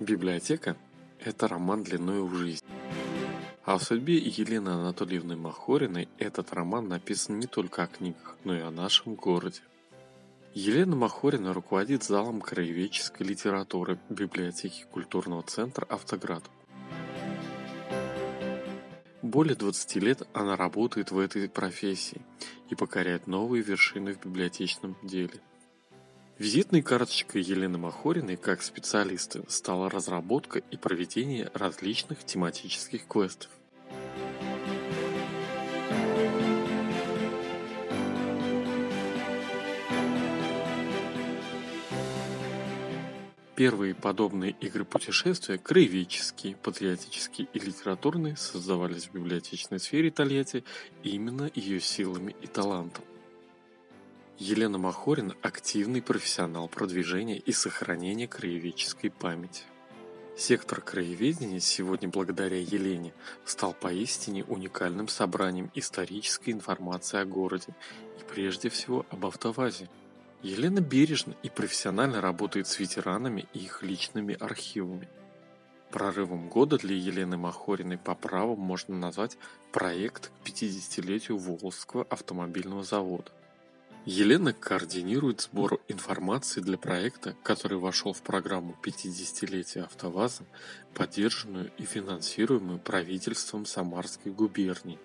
Библиотека – это роман длиной в жизнь. А о судьбе Елены Анатольевны Махориной этот роман написан не только о книгах, но и о нашем городе. Елена Махорина руководит залом краеведческой литературы библиотеки культурного центра «Автоград». Более 20 лет она работает в этой профессии и покоряет новые вершины в библиотечном деле. Визитной карточкой Елены Махориной как специалиста стала разработка и проведение различных тематических квестов. Первые подобные игры путешествия, краеведческие, патриотические и литературные, создавались в библиотечной сфере Тольятти именно ее силами и талантом. Елена Махорина – активный профессионал продвижения и сохранения краеведческой памяти. Сектор краеведения сегодня благодаря Елене стал поистине уникальным собранием исторической информации о городе и прежде всего об автовазе. Елена бережно и профессионально работает с ветеранами и их личными архивами. Прорывом года для Елены Махориной по праву можно назвать проект к 50-летию Волжского автомобильного завода. Елена координирует сбор информации для проекта, который вошел в программу 50-летия АвтоВАЗа, поддержанную и финансируемую правительством Самарской губернии.